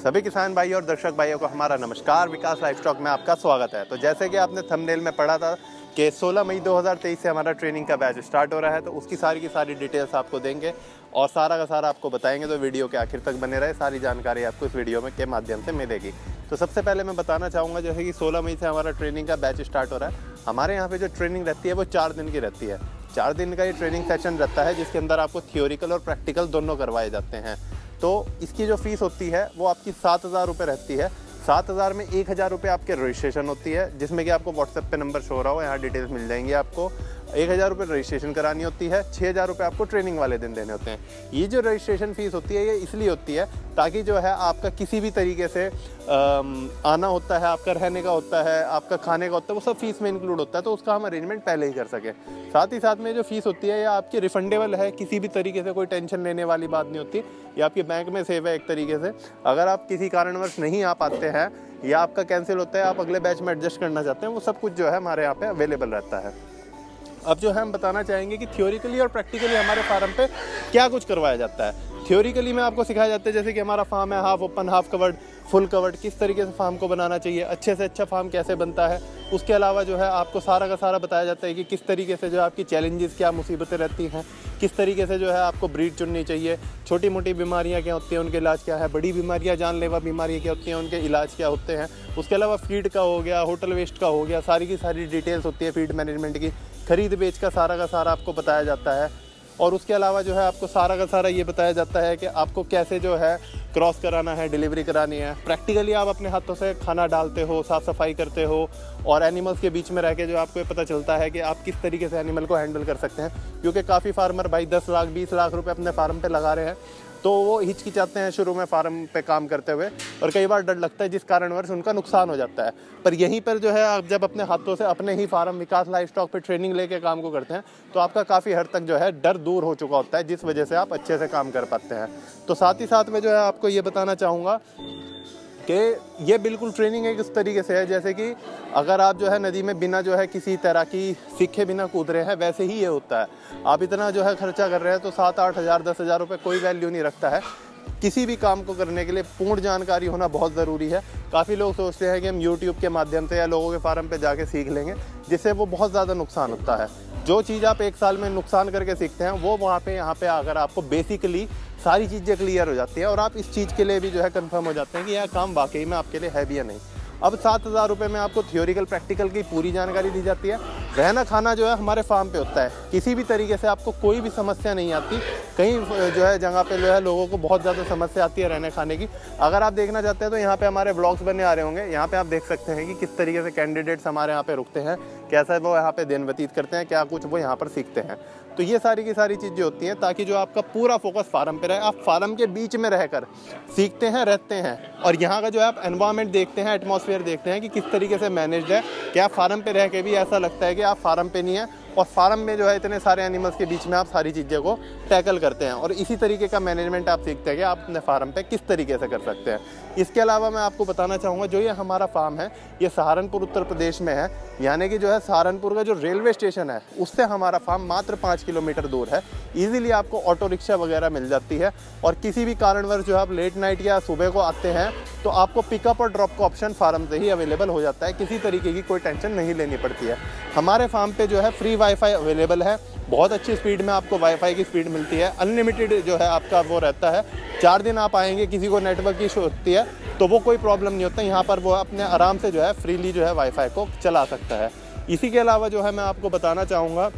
सभी किसान भाई और दर्शक भाइयों को हमारा नमस्कार। विकास लाइफ स्टॉक में आपका स्वागत है। तो जैसे कि आपने थंबनेल में पढ़ा था कि 16 मई 2023 से हमारा ट्रेनिंग का बैच स्टार्ट हो रहा है तो उसकी सारी की सारी डिटेल्स आपको देंगे और सारा का सारा आपको बताएँगे तो वीडियो के आखिर तक बने रहे। सारी जानकारी आपको इस वीडियो में के माध्यम से मिलेगी। तो सबसे पहले मैं बताना चाहूँगा, जैसे कि 16 मई से हमारा ट्रेनिंग का बैच स्टार्ट हो रहा है, हमारे यहाँ पे जो ट्रेनिंग रहती है, वो चार दिन की रहती है। चार दिन का ये ट्रेनिंग सेशन रहता है, जिसके अंदर आपको थियोरिकल और प्रैक्टिकल दोनों करवाए जाते हैं। तो इसकी जो फ़ीस होती है, वो आपकी सात हज़ार रुपये रहती है। सात हज़ार में एक हज़ार रुपये आपके रजिस्ट्रेशन होती है, जिसमें कि आपको व्हाट्सएप पे नंबर शो रहा हो, यहाँ डिटेल्स मिल जाएँगी आपको। एक हज़ार रुपये रजिस्ट्रेशन करानी होती है छः हज़ार रुपये आपको ट्रेनिंग वाले दिन देने होते हैं। ये जो रजिस्ट्रेशन फ़ीस होती है, ये इसलिए होती है ताकि जो है आपका किसी भी तरीके से आना होता है, आपका रहने का होता है, आपका खाने का होता है, वो सब फ़ीस में इंक्लूड होता है तो उसका हम अरेंजमेंट पहले ही कर सकें। साथ ही साथ में जो फ़ीस होती है, ये आपकी रिफंडेबल है, किसी भी तरीके से कोई टेंशन लेने वाली बात नहीं होती, ये आपके बैंक में सेव है एक तरीके से। अगर आप किसी कारणवश नहीं आ पाते हैं, या आपका कैंसिल होता है, आप अगले बैच में एडजस्ट करना चाहते हैं, वो सब कुछ जो है हमारे यहाँ पे अवेलेबल रहता है। अब जो है, हम बताना चाहेंगे कि थियोरिकली और प्रैक्टिकली हमारे फार्म पे क्या कुछ करवाया जाता है। थ्योरिकली में आपको सिखाया जाता है, जैसे कि हमारा फार्म है half open half covered full covered किस तरीके से फार्म को बनाना चाहिए, अच्छे से अच्छा फार्म कैसे बनता है। उसके अलावा जो है, आपको सारा का सारा बताया जाता है कि किस तरीके से जो आपकी चैलेंजेस क्या मुसीबतें रहती हैं, किस तरीके से जो है आपको ब्रीड चुननी चाहिए छोटी मोटी बीमारियाँ क्या होती हैं, उनके इलाज क्या है, बड़ी बीमारियाँ, जानलेवा बीमारियाँ क्या होती हैं, उनके इलाज क्या होते हैं। उसके अलावा फ़ीड का हो गया होटल वेस्ट का हो गया, सारी की सारी डिटेल्स होती है फ़ीड मैनेजमेंट की। खरीद बेच का सारा का सारा आपको बताया जाता है। और उसके अलावा जो है आपको सारा का सारा ये बताया जाता है कि आपको कैसे जो है क्रॉस कराना है, डिलीवरी करानी है। प्रैक्टिकली आप अपने हाथों से खाना डालते हो, साफ़ सफ़ाई करते हो और एनिमल्स के बीच में रह के जो आपको पता चलता है कि आप किस तरीके से एनिमल को हैंडल कर सकते हैं। क्योंकि काफ़ी फार्मर भाई दस लाख, बीस लाख रुपए अपने फार्म पे लगा रहे हैं। तो वो हिचकिचाते हैं शुरू में फार्म पे काम करते हुए, और कई बार डर लगता है जिस कारणवश उनका नुकसान हो जाता है। पर यहीं पर जो है, आप जब अपने हाथों से अपने ही फार्म विकास लाइफ स्टॉक पर ट्रेनिंग लेके काम को करते हैं तो आपका काफ़ी हद तक जो है डर दूर हो चुका होता है, जिस वजह से आप अच्छे से काम कर पाते हैं। तो साथ ही साथ में जो है, आपको ये बताना चाहूँगा कि, ये बिल्कुल ट्रेनिंग एक इस तरीके से है, जैसे कि अगर आप जो है नदी में बिना जो है किसी तैराकी सीखे बिना कूद रहे हैं, वैसे ही ये होता है। आप इतना जो है खर्चा कर रहे हैं तो सात आठ हज़ार, दस हज़ार रुपये कोई वैल्यू नहीं रखता है। किसी भी काम को करने के लिए पूर्ण जानकारी होना बहुत ज़रूरी है। काफ़ी लोग सोचते हैं कि हम यूट्यूब के माध्यम से या लोगों के फार्म पे जाके सीख लेंगे, जिससे वो बहुत ज़्यादा नुकसान होता है। जो चीज़ आप एक साल में नुकसान करके सीखते हैं, वो वहाँ पे, यहाँ पे आकर आपको बेसिकली सारी चीज़ें क्लियर हो जाती है और आप इस चीज़ के लिए भी जो है कंफर्म हो जाते हैं कि यह काम वाकई में आपके लिए है भी या नहीं। अब सात हज़ार रुपये में आपको थियोरिकल प्रैक्टिकल की पूरी जानकारी दी जाती है। रहना खाना जो है हमारे फार्म पे होता है। किसी भी तरीके से आपको कोई भी समस्या नहीं आती। कहीं जो है जगह पे जो है लोगों को बहुत ज़्यादा समस्या आती है रहने खाने की। अगर आप देखना चाहते हैं तो यहाँ पे हमारे ब्लॉग्स बनने आ रहे होंगे। यहाँ पे आप देख सकते हैं कि किस तरीके से कैंडिडेट्स हमारे यहाँ पे रुकते हैं। कैसा वो यहाँ पे दिन व्यतीत करते हैं, क्या कुछ वो यहाँ पर सीखते हैं। तो ये सारी की सारी चीज़ें होती हैं ताकि जो आपका पूरा फोकस फार्म पे रहे। आप फार्म के बीच में रहकर सीखते हैं, रहते हैं और यहाँ का जो है आप एनवायरनमेंट देखते हैं एटमोसफियर देखते हैं कि किस तरीके से मैनेज है। क्या फार्म पर रह के भी ऐसा लगता है कि आप फार्म पर नहीं है? और फार्म में जो है इतने सारे एनिमल्स के बीच में आप सारी चीज़ों को टैकल करते हैं। और इसी तरीके का मैनेजमेंट आप सीखते हैं कि आप अपने फार्म पे किस तरीके से कर सकते हैं। इसके अलावा मैं आपको बताना चाहूँगा, जो ये हमारा फार्म है, ये सहारनपुर, उत्तर प्रदेश में है। यानी कि जो है सहारनपुर का जो रेलवे स्टेशन है, उससे हमारा फार्म मात्र पाँच किलोमीटर दूर है। ईजिली आपको ऑटो रिक्शा वगैरह मिल जाती है। और किसी भी कारणवश जो आप लेट नाइट या सुबह को आते हैं तो आपको पिकअप और ड्रॉप का ऑप्शन फार्म से ही अवेलेबल हो जाता है। किसी तरीके की कोई टेंशन नहीं लेनी पड़ती है। हमारे फार्म पर जो है फ्री वाईफाई अवेलेबल है। बहुत अच्छी स्पीड में आपको वाईफाई की स्पीड मिलती है। अनलिमिटेड जो है आपका वो रहता है। चार दिन आप आएँगे, किसी को नेटवर्क की इशू होती है तो वो कोई प्रॉब्लम नहीं होता। यहाँ पर वो अपने आराम से जो है फ्रीली जो है वाईफाई को चला सकता है। इसी के अलावा जो है मैं आपको बताना चाहूँगा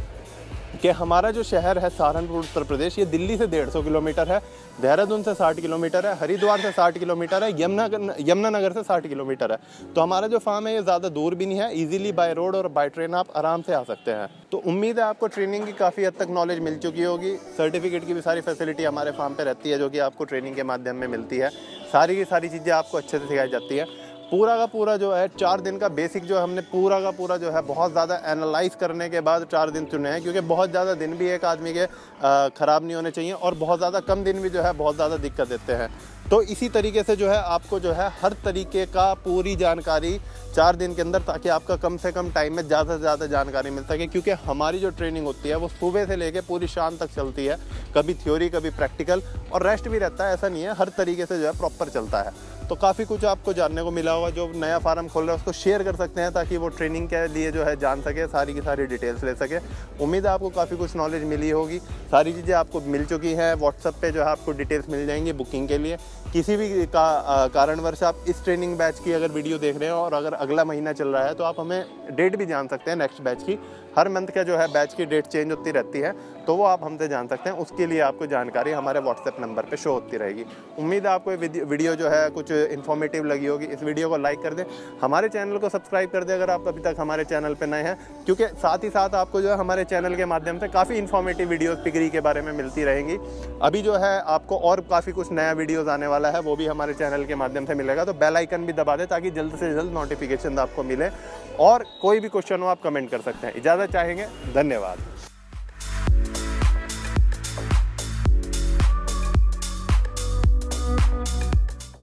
कि हमारा जो शहर है सहारनपुर, उत्तर प्रदेश, ये दिल्ली से डेढ़ सौ किलोमीटर है, देहरादून से साठ किलोमीटर है, हरिद्वार से साठ किलोमीटर है यमुना यमुनानगर से साठ किलोमीटर है। तो हमारा जो फार्म है, ये ज़्यादा दूर भी नहीं है इजीली बाय रोड और बाय ट्रेन आप आराम से आ सकते हैं। तो उम्मीद है आपको ट्रेनिंग की काफ़ी हद तक नॉलेज मिल चुकी होगी। सर्टिफिकेट की भी सारी फैसिलिटी हमारे फार्म पर रहती है, जो कि आपको ट्रेनिंग के माध्यम में मिलती है। सारी की सारी चीज़ें आपको अच्छे से सिखाई जाती है। पूरा का पूरा जो है, चार दिन का बेसिक जो हमने पूरा का पूरा जो है, बहुत ज़्यादा एनालाइज करने के बाद चार दिन चुने हैं, क्योंकि बहुत ज़्यादा दिन भी एक आदमी के ख़राब नहीं होने चाहिए और बहुत ज़्यादा कम दिन भी जो है, बहुत ज़्यादा दिक्कत देते हैं। तो इसी तरीके से जो है, आपको जो है, हर तरीके का पूरी जानकारी चार दिन के अंदर, ताकि आपका कम से कम टाइम में ज़्यादा से ज़्यादा जानकारी मिल सके, क्योंकि हमारी जो ट्रेनिंग होती है, वो सुबह से लेकर पूरी शाम तक चलती है। कभी थ्योरी कभी प्रैक्टिकल और रेस्ट भी रहता है, ऐसा नहीं है, हर तरीके से जो है प्रॉपर चलता है। तो काफ़ी कुछ आपको जानने को मिला होगा। जो नया फार्म खोल रहा है उसको शेयर कर सकते हैं ताकि वो ट्रेनिंग के लिए जो है जान सके सारी की सारी डिटेल्स ले सके। उम्मीद है आपको काफ़ी कुछ नॉलेज मिली होगी। सारी चीज़ें आपको मिल चुकी हैं। व्हाट्सअप पे जो है आपको डिटेल्स मिल जाएँगी बुकिंग के लिए। किसी भी का, कारणवश आप इस ट्रेनिंग बैच की अगर वीडियो देख रहे हैं और अगर अगला महीना चल रहा है तो आप हमें डेट भी जान सकते हैं नेक्स्ट बैच की। हर मंथ का जो है बैच की डेट चेंज होती रहती है। तो वो आप हमसे जान सकते हैं। उसके लिए आपको जानकारी हमारे व्हाट्सएप नंबर पे शो होती रहेगी। उम्मीद है आपको वीडियो जो है कुछ इन्फॉर्मेटिव लगी होगी। इस वीडियो को लाइक कर दें। हमारे चैनल को सब्सक्राइब कर दें अगर आप अभी तक हमारे चैनल पर नए हैं। क्योंकि साथ ही साथ आपको जो है हमारे चैनल के माध्यम से काफ़ी इन्फॉर्मेटिव वीडियोज़ पिगरी के बारे में मिलती रहेंगी। अभी जो है आपको और काफ़ी कुछ नया वीडियोज़ आने वाला है, वो भी हमारे चैनल के माध्यम से मिलेगा। तो बेल आइकन भी दबा दें ताकि जल्द से जल्द नोटिफिकेशन आपको मिले। और कोई भी क्वेश्चन हो आप कमेंट कर सकते हैं। इजाज़त चाहेंगे। धन्यवाद।